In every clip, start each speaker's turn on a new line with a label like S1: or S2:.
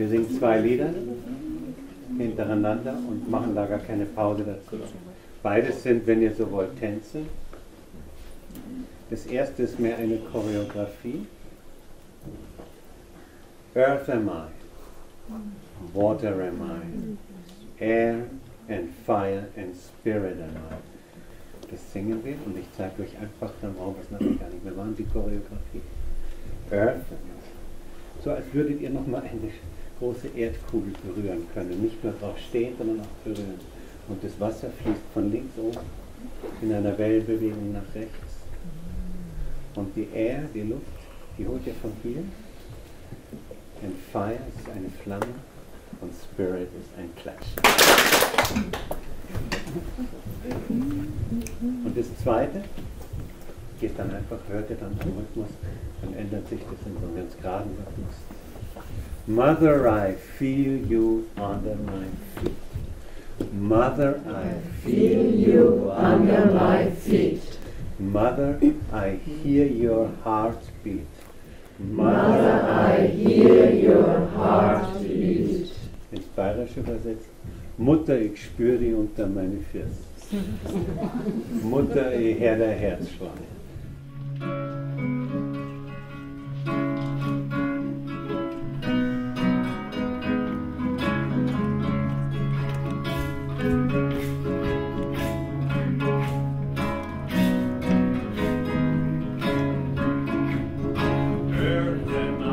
S1: Wir singen zwei Lieder hintereinander und machen da gar keine Pause dazu. Beides sind, wenn ihr so wollt, Tänze. Das erste ist mehr eine Choreografie. Earth am I, water am I, air and fire and spirit am I. Das singen wir und ich zeige euch einfach, dann brauchen wir es nachher gar nicht mehr machen, die Choreografie. Earth, so als würdet ihr nochmal eine große Erdkugel berühren können. Nicht nur drauf stehen, sondern auch berühren. Und das Wasser fließt von links oben in einer Wellenbewegung nach rechts. Und die Air, die Luft, die holt ihr von hier. And Fire ist eine Flamme und Spirit ist ein Klatsch. Und das zweite geht dann einfach, hört ihr dann am Rhythmus, dann ändert sich das in so einen ganz geraden Rhythmus. Mother, I feel you under my feet. Mother, I
S2: Feel you under my feet.
S1: Mother, I hear your heartbeat.
S2: Mother, I hear your heartbeat.
S1: Ins Bayerische übersetzt. Mutter, ich spüre die unter meine Füße. Mutter, ich her der Herzschlag.
S3: Earth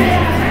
S2: Yeah.